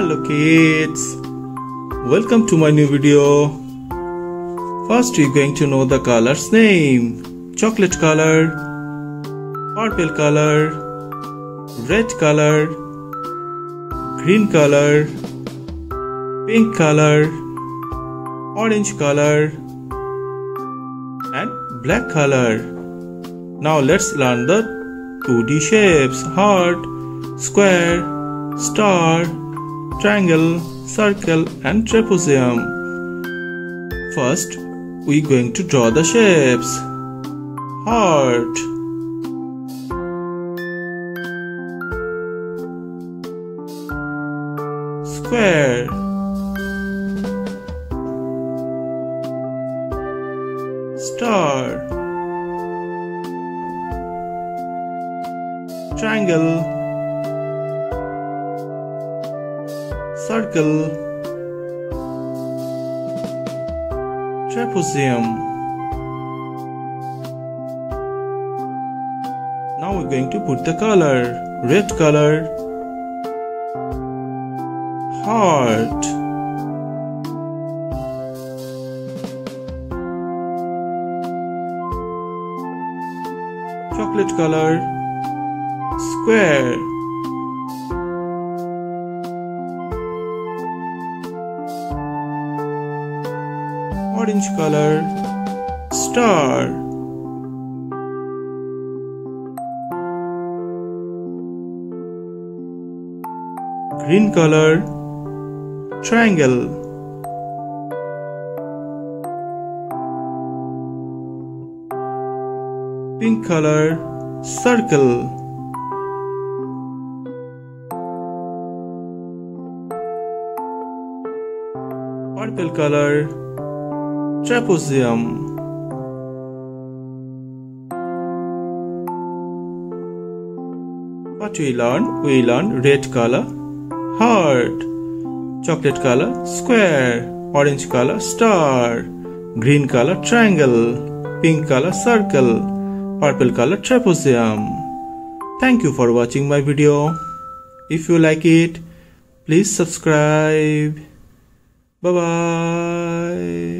Hello kids, welcome to my new video. First we're going to know the color's name. Chocolate color, purple color, red color, green color, pink color, orange color and black color. Now let's learn the 2D shapes heart, square, star, triangle, circle and trapezium. First, we're going to draw the shapes. Heart Square Star Triangle circle. Trapezium. Now we're going to put the color. Red color. Heart. Chocolate color. Square orange color star. Green color triangle. Pink color circle. Purple color trapezium what we learn we learn red color heart. Chocolate color square. Orange color star. Green color triangle. Pink color circle. Purple color trapezium thank you for watching my video. If you like it please subscribe. Bye bye